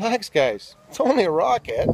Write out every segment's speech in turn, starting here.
Relax, guys. It's only a rocket.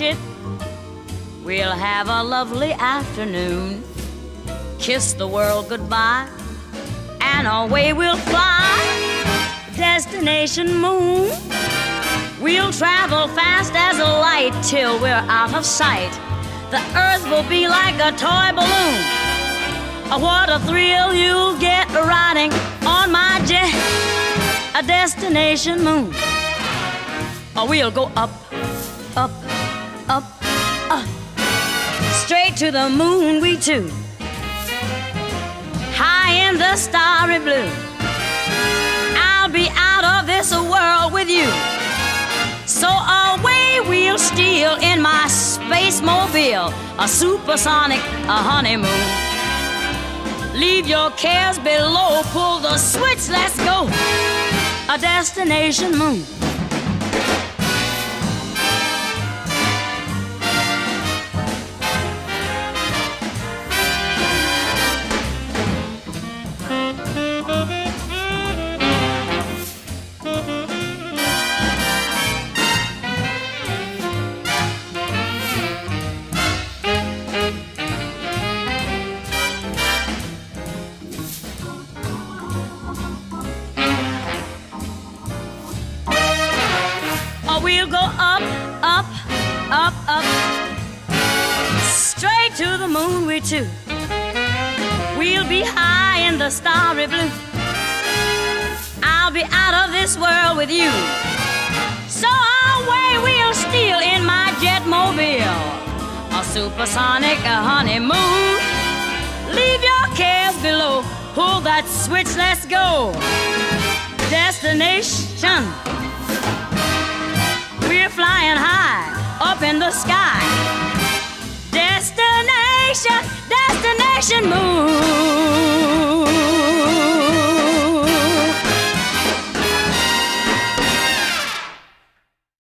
It. We'll have a lovely afternoon. Kiss the world goodbye, and away we'll fly. Destination moon. We'll travel fast as a light till we're out of sight. The earth will be like a toy balloon. What a thrill you'll get riding on my jet, a destination moon. Oh, we'll go up, up, straight to the moon, we two. High in the starry blue. I'll be out of this world with you. So away we'll steal in my space mobile, a supersonic, a honeymoon. Leave your cares below, pull the switch, let's go. A destination moon. We'll go up, up, up, up, straight to the moon, we two. We'll be high in the starry blue. I'll be out of this world with you. So away we'll steal in my jet mobile, a supersonic a honeymoon. Leave your cares below, pull that switch, let's go. Destination. Flying high up in the sky. Destination, destination moon.